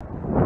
you